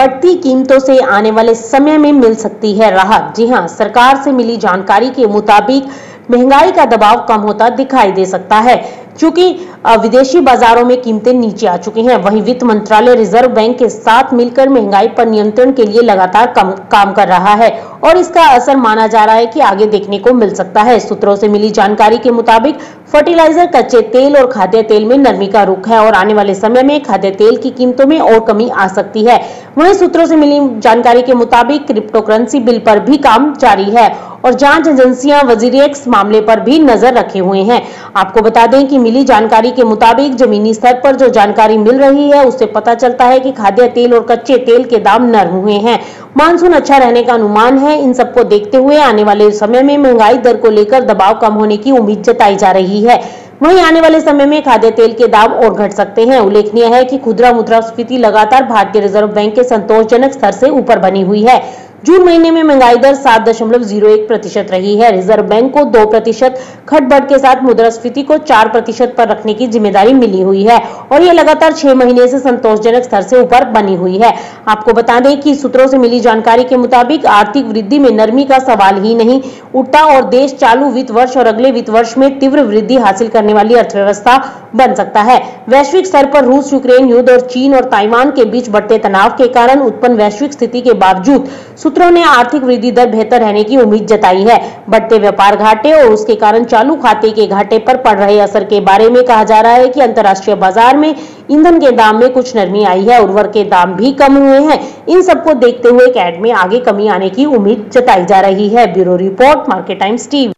बढ़ती कीमतों से आने वाले समय में मिल सकती है राहत। जी हाँ, सरकार से मिली जानकारी के मुताबिक महँगाई का दबाव कम होता दिखाई दे सकता है। चूँकि विदेशी बाजारों में कीमतें नीचे आ चुकी हैं वहीं वित्त मंत्रालय रिज़र्व बैंक के साथ मिलकर महँगाई पर नियंत्रण के लिए लगातार कम, काम कर रहा है और इसका असर माना जा रहा है कि आगे देखने को मिल सकता है। सूत्रों से मिली जानकारी के मुताबिक फर्टिलाइज़र कच्चे तेल और खाद्य तेल में नरमी का रुख है और आने वाले समय में खाद्य तेल की कीमतों में और कमी आ सकती है। वहीं सूत्रों से मिली जानकारी के मुताबिक क्रिप्टो करेंसी बिल पर भी काम जारी है और जाँच एजेंसियाँ वजीरेक्स मामले पर भी नज़र रखे हुए हैं। आपको बता दें कि मिली जानकारी के मुताबिक जमीनी स्तर पर जो जानकारी मिल रही है, उससे पता चलता है कि खाद्य तेल और कच्चे तेल के दाम नरम हुए हैं। मानसून अच्छा रहने का अनुमान है। इन सबको देखते हुए आने वाले समय में महँगाई दर को लेकर दबाव कम होने की उम्मीद जताई जा रही है। वहीं आने वाले समय में खाद्य तेल के दाम और घट सकते हैं। उल्लेखनीय है कि खुदरा मुद्रास्फीति लगातार भारतीय रिज़र्व बैंक के संतोषजनक स्तर से ऊपर बनी हुई है। जून महीने में महँगाई दर सात दशमलव ज़ीरो एक प्रतिशत रही है। रिज़र्व बैंक को दो प्रतिशत खटबट के साथ मुद्रास्फीति को चार प्रतिशत पर रखने की ज़िम्मेदारी मिली हुई है और ये लगातार छह महीने से संतोषजनक स्तर से ऊपर बनी हुई है। आपको बता दें कि सूत्रों से मिली जानकारी के मुताबिक आर्थिक वृद्धि में नरमी का सवाल ही नहीं, उठता और देश चालू वित्त वर्ष और अगले वित्त वर्ष में तीव्र वृद्धि हासिल करने वाली अर्थव्यवस्था बन सकता है। वैश्विक स्तर पर रूस, यूक्रेन, युद्ध और चीन और ताइवान के बीच बढ़ते तनाव के कारण उत्पन्न वैश्विक स्थिति के बावजूद सूत्रों ने आर्थिक वृद्धि दर बेहतर रहने की उम्मीद जताई है। बढ़ते व्यापार घाटे और उसके कारण चालू खाते के घाटे पर पड़ रहे असर के बारे में कहा जा रहा है कि अंतर्राष्ट्रीय बाज़ार में ईंधन के दाम में कुछ नरमी आई है। उर्वर के दाम भी कम हुए हैं। इन सबको देखते हुए कैड में आगे कमी आने की उम्मीद जताई जा रही है। Bureau report, Market Times TV.